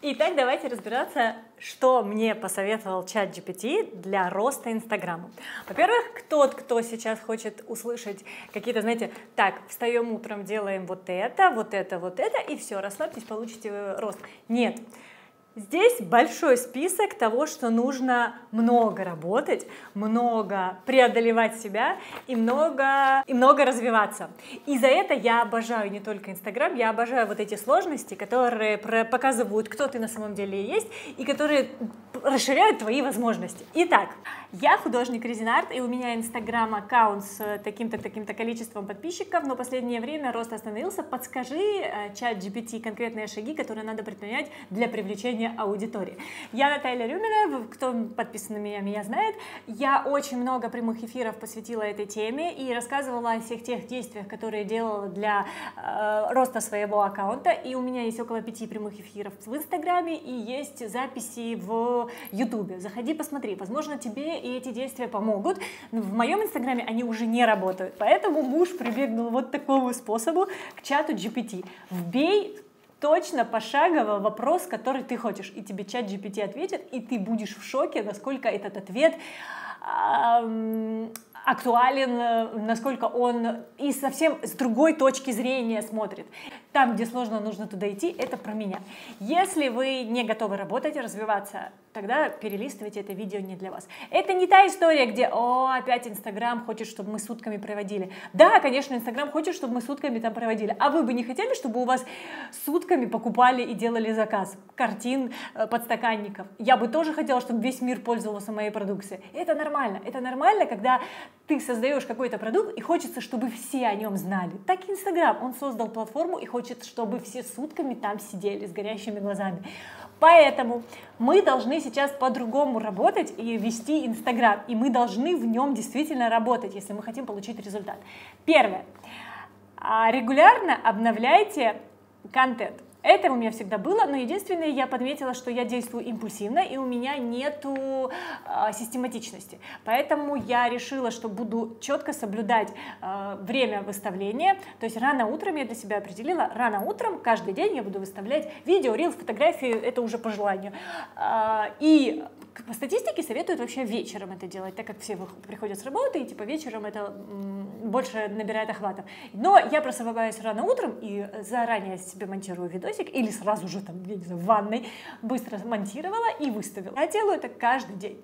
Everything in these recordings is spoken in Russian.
Итак, давайте разбираться, что мне посоветовал чат GPT для роста Инстаграма. Во-первых, тот, кто сейчас хочет услышать какие-то, знаете, так, встаем утром, делаем вот это, вот это, вот это, и все, расслабьтесь, получите рост. Нет, Здесь большой список того, что нужно много работать, много преодолевать себя и много, и много развиваться. И за это я обожаю не только Инстаграм, я обожаю вот эти сложности, которые показывают, кто ты на самом деле есть, и которые расширяют твои возможности. Итак, я художник Резинарт, и у меня инстаграм-аккаунт с таким-то, таким-то количеством подписчиков, но последнее время рост остановился. Подскажи э, чат GPT конкретные шаги, которые надо предпринять для привлечения аудитории. Я Наталья Рюмина, кто подписан на меня, меня знает. Я очень много прямых эфиров посвятила этой теме и рассказывала о всех тех действиях, которые делала для э, роста своего аккаунта. И у меня есть около пяти прямых эфиров в Инстаграме и есть записи в Ютубе. Заходи, посмотри. Возможно, тебе и эти действия помогут. В моем инстаграме они уже не работают, поэтому муж прибегнул вот такому способу к чату GPT. Вбей точно пошагово вопрос, который ты хочешь, и тебе чат GPT ответит, и ты будешь в шоке, насколько этот ответ актуален, насколько он и совсем с другой точки зрения смотрит. Там, где сложно, нужно туда идти, это про меня. Если вы не готовы работать и развиваться, тогда перелистывайте это видео не для вас. Это не та история, где, о, опять Инстаграм хочет, чтобы мы сутками проводили. Да, конечно, Инстаграм хочет, чтобы мы сутками там проводили. А вы бы не хотели, чтобы у вас сутками покупали и делали заказ картин, э, подстаканников? Я бы тоже хотела, чтобы весь мир пользовался моей продукцией. Это нормально. Это нормально, когда ты создаешь какой-то продукт и хочется, чтобы все о нем знали. Так и Инстаграм. Он создал платформу и хочет, чтобы все сутками там сидели с горящими глазами. Поэтому мы должны сейчас по-другому работать и вести Инстаграм. И мы должны в нем действительно работать, если мы хотим получить результат. Первое. А, регулярно обновляйте контент. Это у меня всегда было, но единственное, я подметила, что я действую импульсивно, и у меня нету э, систематичности. Поэтому я решила, что буду четко соблюдать э, время выставления. То есть рано утром я для себя определила, рано утром каждый день я буду выставлять видео, рил, фотографии, это уже по желанию. Э, и по статистике советуют вообще вечером это делать, так как все приходят с работы, и типа вечером это больше набирает охватов. Но я просыпаюсь рано утром и заранее себе монтирую видосик, или сразу же там, я не знаю, в ванной быстро монтировала и выставила. Я делаю это каждый день.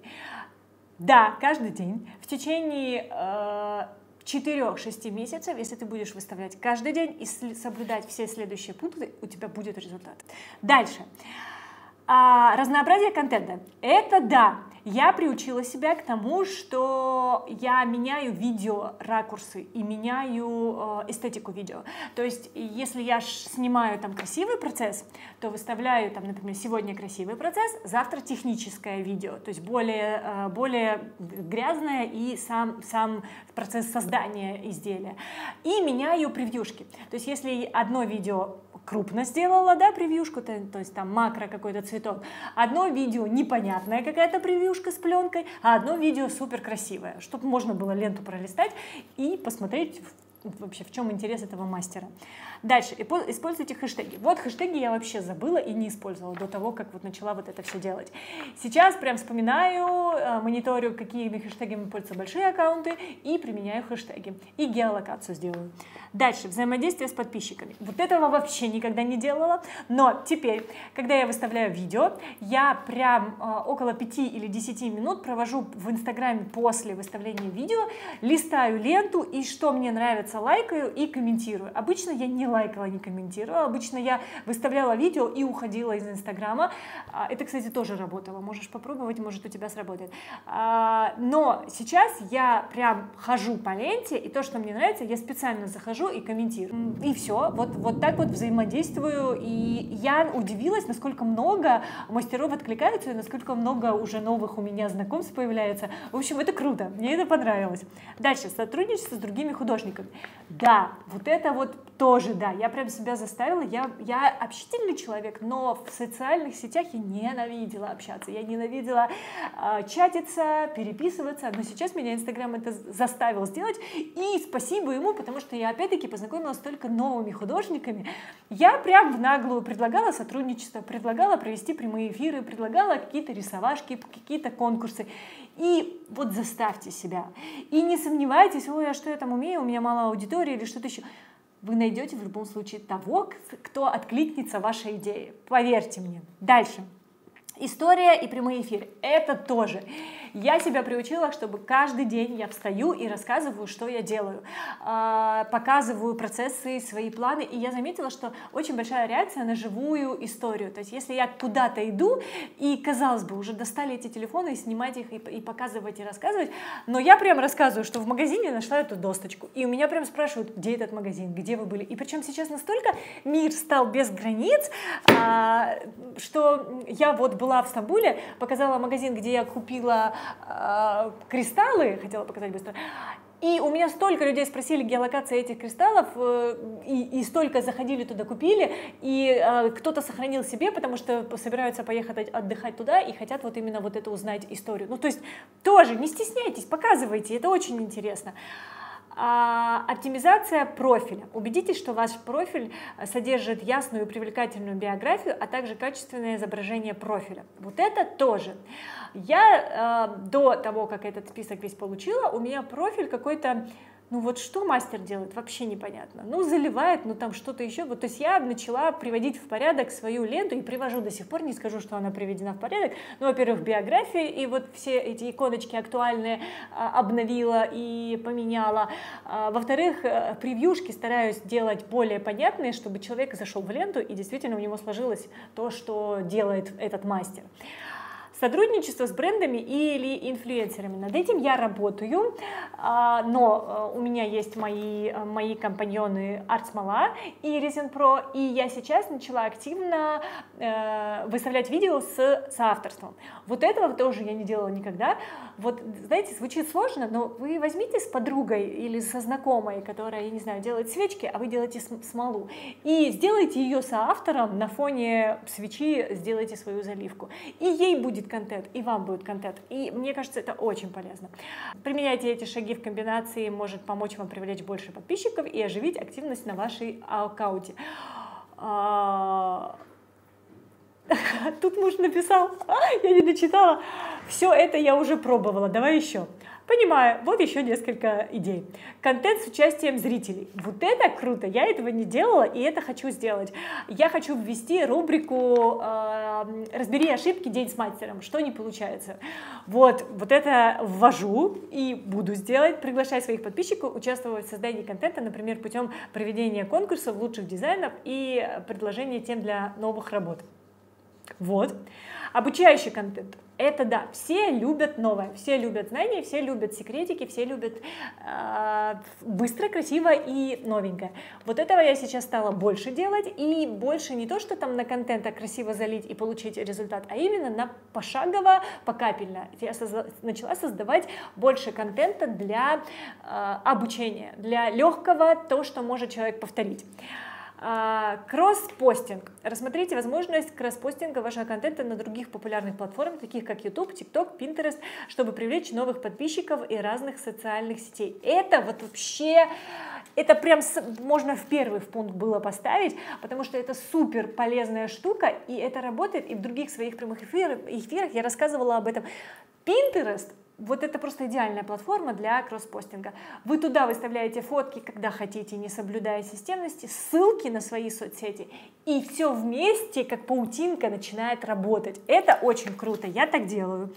Да, каждый день. В течение э, 4-6 месяцев, если ты будешь выставлять каждый день и соблюдать все следующие пункты, у тебя будет результат. Дальше. А, разнообразие контента. Это да, я приучила себя к тому, что я меняю видео ракурсы и меняю э, эстетику видео. То есть, если я снимаю там красивый процесс, то выставляю там, например, сегодня красивый процесс, завтра техническое видео, то есть более, э, более грязное и сам, сам процесс создания изделия. И меняю превьюшки. То есть, если одно видео крупно сделала, да, превьюшку, то, то есть там макро какой-то цветок. Одно видео непонятная какая-то превьюшка с пленкой, а одно видео супер красивое, чтобы можно было ленту пролистать и посмотреть вообще в чем интерес этого мастера. Дальше, используйте хэштеги. Вот хэштеги я вообще забыла и не использовала до того, как вот начала вот это все делать. Сейчас прям вспоминаю, э, мониторю, какими хэштегами пользуются большие аккаунты и применяю хэштеги. И геолокацию сделаю. Дальше, взаимодействие с подписчиками. Вот этого вообще никогда не делала, но теперь, когда я выставляю видео, я прям э, около 5 или 10 минут провожу в Инстаграме после выставления видео, листаю ленту и что мне нравится, лайкаю и комментирую. Обычно я не лайкала, не комментировала. Обычно я выставляла видео и уходила из Инстаграма. А, это, кстати, тоже работало. Можешь попробовать, может, у тебя сработает. А, но сейчас я прям хожу по ленте, и то, что мне нравится, я специально захожу и комментирую. И все. Вот, вот так вот взаимодействую. И я удивилась, насколько много мастеров откликаются, и насколько много уже новых у меня знакомств появляется. В общем, это круто. Мне это понравилось. Дальше. Сотрудничество с другими художниками. Да, вот это вот тоже, да, я прям себя заставила, я, я общительный человек, но в социальных сетях я ненавидела общаться, я ненавидела э, чатиться, переписываться, но сейчас меня Инстаграм это заставил сделать, и спасибо ему, потому что я опять-таки познакомилась с только новыми художниками, я прям в наглую предлагала сотрудничество, предлагала провести прямые эфиры, предлагала какие-то рисовашки, какие-то конкурсы, и вот заставьте себя. И не сомневайтесь, ой, а что я там умею, у меня мало аудитории или что-то еще. Вы найдете в любом случае того, кто откликнется вашей идее. Поверьте мне. Дальше. История и прямые эфиры. Это тоже. Я себя приучила, чтобы каждый день я встаю и рассказываю, что я делаю, а, показываю процессы, свои планы, и я заметила, что очень большая реакция на живую историю. То есть если я куда-то иду, и, казалось бы, уже достали эти телефоны, и снимать их, и, показывать, и рассказывать, но я прям рассказываю, что в магазине нашла эту досточку, и у меня прям спрашивают, где этот магазин, где вы были, и причем сейчас настолько мир стал без границ, а, что я вот была в Стамбуле, показала магазин, где я купила э, кристаллы, хотела показать быстро, и у меня столько людей спросили геолокации этих кристаллов, э, и, и столько заходили туда, купили, и э, кто-то сохранил себе, потому что собираются поехать отдыхать туда и хотят вот именно вот это узнать историю. Ну, то есть тоже не стесняйтесь, показывайте, это очень интересно. А, оптимизация профиля. Убедитесь, что ваш профиль содержит ясную и привлекательную биографию, а также качественное изображение профиля. Вот это тоже. Я э, до того, как этот список весь получила, у меня профиль какой-то ну вот что мастер делает, вообще непонятно. Ну, заливает, ну там что-то еще. Вот, то есть я начала приводить в порядок свою ленту и привожу до сих пор, не скажу, что она приведена в порядок. Ну, во-первых, биографии, и вот все эти иконочки актуальные а, обновила и поменяла. А, во-вторых, э, превьюшки стараюсь делать более понятные, чтобы человек зашел в ленту и действительно у него сложилось то, что делает этот мастер сотрудничество с брендами или инфлюенсерами. Над этим я работаю, а, но э, у меня есть мои, э, мои компаньоны Артсмала и Resin Pro, и я сейчас начала активно э, выставлять видео с соавторством. Вот этого тоже я не делала никогда. Вот, знаете, звучит сложно, но вы возьмите с подругой или со знакомой, которая, я не знаю, делает свечки, а вы делаете смолу, и сделайте ее соавтором на фоне свечи, сделайте свою заливку. И ей будет контент, и вам будет контент. И мне кажется, это очень полезно. Применяйте эти шаги в комбинации, может помочь вам привлечь больше подписчиков и оживить активность на вашей аккаунте. А, тут муж написал, я не дочитала. Все это я уже пробовала, давай еще. Понимаю, вот еще несколько идей. Контент с участием зрителей. Вот это круто, я этого не делала, и это хочу сделать. Я хочу ввести рубрику э, «Разбери ошибки. День с мастером». Что не получается. Вот, вот это ввожу и буду сделать. Приглашаю своих подписчиков участвовать в создании контента, например, путем проведения конкурсов лучших дизайнов и предложения тем для новых работ. Вот. Обучающий контент. Это да, все любят новое, все любят знания, все любят секретики, все любят э, быстро, красиво и новенькое. Вот этого я сейчас стала больше делать и больше не то, что там на контента красиво залить и получить результат, а именно на пошагово, покапельно. Я созда начала создавать больше контента для э, обучения, для легкого, то, что может человек повторить. А, кросс-постинг. Рассмотрите возможность кросс-постинга вашего контента на других популярных платформах, таких как YouTube, TikTok, Pinterest, чтобы привлечь новых подписчиков и разных социальных сетей. Это вот вообще, это прям можно в первый пункт было поставить, потому что это супер полезная штука, и это работает и в других своих прямых эфирах, эфирах я рассказывала об этом. Pinterest вот это просто идеальная платформа для кросс-постинга. Вы туда выставляете фотки, когда хотите, не соблюдая системности, ссылки на свои соцсети, и все вместе, как паутинка, начинает работать. Это очень круто, я так делаю.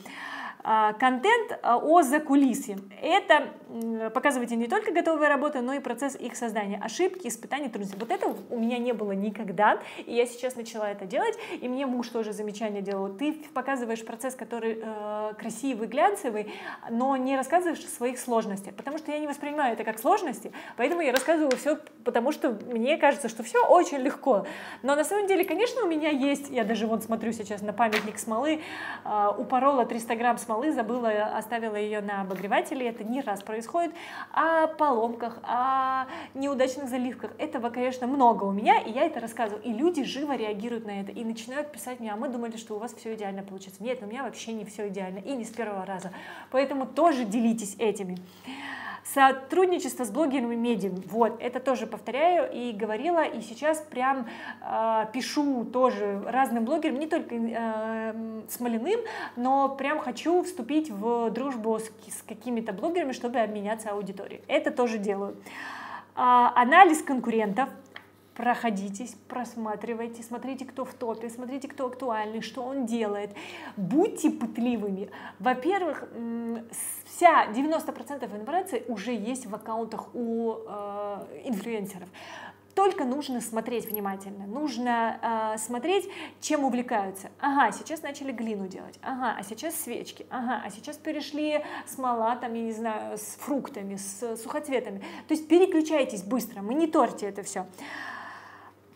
А, контент а, о закулисье. Это показывайте не только готовые работы, но и процесс их создания. Ошибки, испытания, трудности. Вот это у меня не было никогда, и я сейчас начала это делать, и мне муж тоже замечание делал. Ты показываешь процесс, который э, красивый, глянцевый, но не рассказываешь о своих сложностях, потому что я не воспринимаю это как сложности, поэтому я рассказываю все, потому что мне кажется, что все очень легко. Но на самом деле, конечно, у меня есть, я даже вот смотрю сейчас на памятник смолы, э, упорола 300 грамм смолы, забыла, оставила ее на обогревателе, это не раз происходит, о поломках, о неудачных заливках, этого, конечно, много у меня, и я это рассказываю, и люди живо реагируют на это, и начинают писать мне, а мы думали, что у вас все идеально получится. Нет, у меня вообще не все идеально, и не с первого раза, поэтому тоже делитесь этими. Сотрудничество с блогерами медиум, вот, это тоже повторяю и говорила, и сейчас прям э, пишу тоже разным блогерам, не только э, Смолиным, но прям хочу вступить в дружбу с, с какими-то блогерами, чтобы обменяться аудиторией. Это тоже делаю. А, анализ конкурентов, проходитесь, просматривайте, смотрите, кто в топе, смотрите, кто актуальный, что он делает. Будьте пытливыми. Во-первых, вся 90% информации уже есть в аккаунтах у э, инфлюенсеров. Только нужно смотреть внимательно, нужно э, смотреть, чем увлекаются. Ага, сейчас начали глину делать, ага, а сейчас свечки, ага, а сейчас перешли смола, там, я не знаю, с фруктами, с сухоцветами. То есть переключайтесь быстро, мониторьте это все.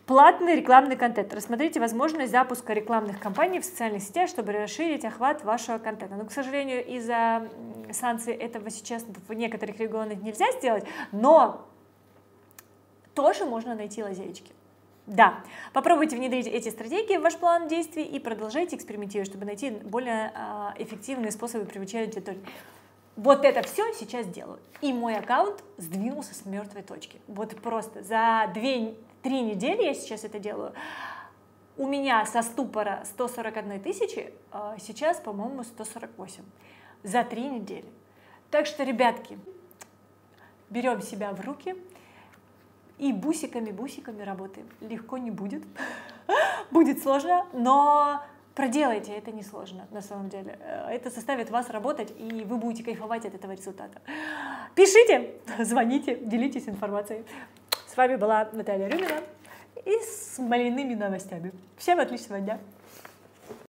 Платный рекламный контент. Рассмотрите возможность запуска рекламных кампаний в социальных сетях, чтобы расширить охват вашего контента. Но, к сожалению, из-за санкций этого сейчас в некоторых регионах нельзя сделать, но тоже можно найти лазейки. Да, попробуйте внедрить эти стратегии в ваш план действий и продолжайте экспериментировать, чтобы найти более э, эффективные способы привлечения аудитории. Вот это все сейчас делаю. И мой аккаунт сдвинулся с мертвой точки. Вот просто за две три недели я сейчас это делаю, у меня со ступора 141 тысячи, а сейчас, по-моему, 148 за три недели. Так что, ребятки, берем себя в руки и бусиками-бусиками работаем. Легко не будет, будет сложно, но проделайте, это не сложно на самом деле. Это заставит вас работать, и вы будете кайфовать от этого результата. Пишите, звоните, делитесь информацией. С вами была Наталья Рюмина и с маленькими новостями. Всем отличного дня!